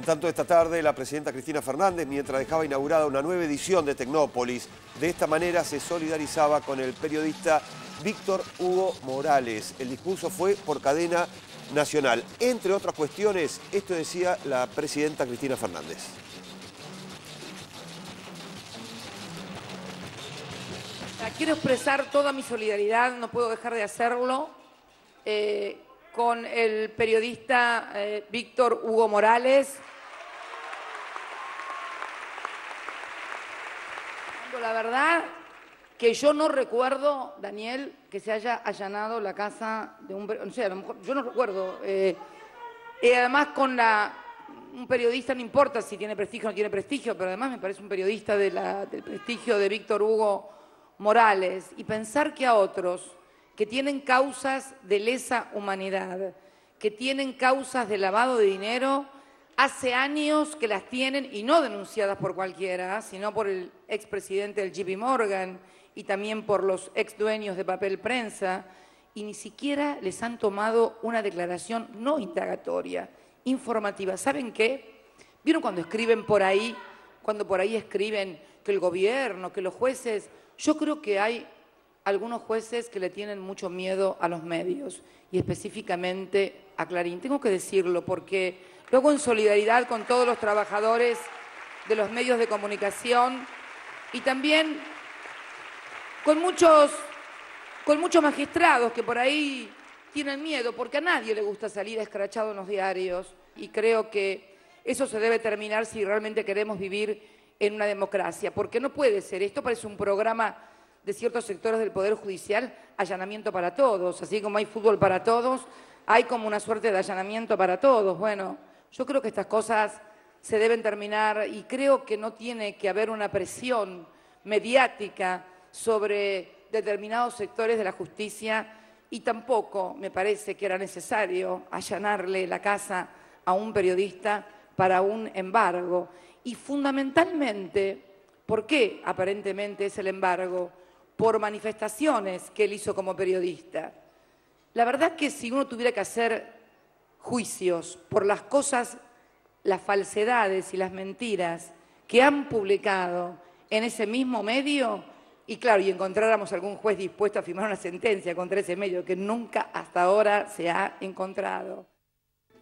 En tanto, esta tarde la presidenta Cristina Fernández, mientras dejaba inaugurada una nueva edición de Tecnópolis, de esta manera se solidarizaba con el periodista Víctor Hugo Morales. El discurso fue por cadena nacional. Entre otras cuestiones, esto decía la presidenta Cristina Fernández. Quiero expresar toda mi solidaridad, no puedo dejar de hacerlo, eh, con el periodista eh, Víctor Hugo Morales. La verdad que yo no recuerdo, Daniel, que se haya allanado la casa de un... No sé, a lo mejor, yo no recuerdo. Eh, y además con la... Un periodista, no importa si tiene prestigio o no tiene prestigio, pero además me parece un periodista del prestigio de Víctor Hugo Morales. Y pensar que a otros que tienen causas de lesa humanidad, que tienen causas de lavado de dinero, hace años que las tienen, y no denunciadas por cualquiera, sino por el expresidente del JP Morgan y también por los ex dueños de papel prensa, y ni siquiera les han tomado una declaración no indagatoria, informativa. ¿Saben qué? ¿Vieron cuando escriben por ahí, cuando por ahí escriben que el gobierno, que los jueces? Yo creo que hay algunos jueces que le tienen mucho miedo a los medios y específicamente a Clarín. Tengo que decirlo porque luego en solidaridad con todos los trabajadores de los medios de comunicación y también con muchos, con muchos magistrados que por ahí tienen miedo, porque a nadie le gusta salir escrachado en los diarios y creo que eso se debe terminar si realmente queremos vivir en una democracia, porque no puede ser, esto parece un programa de ciertos sectores del Poder Judicial allanamiento para todos, así como hay fútbol para todos, hay como una suerte de allanamiento para todos. Bueno, yo creo que estas cosas se deben terminar y creo que no tiene que haber una presión mediática sobre determinados sectores de la justicia y tampoco me parece que era necesario allanarle la casa a un periodista para un embargo. Y fundamentalmente, ¿por qué aparentemente es el embargo? Por manifestaciones que él hizo como periodista. La verdad que si uno tuviera que hacer juicios por las cosas, las falsedades y las mentiras que han publicado en ese mismo medio, y claro, y encontráramos algún juez dispuesto a firmar una sentencia contra ese medio que nunca hasta ahora se ha encontrado.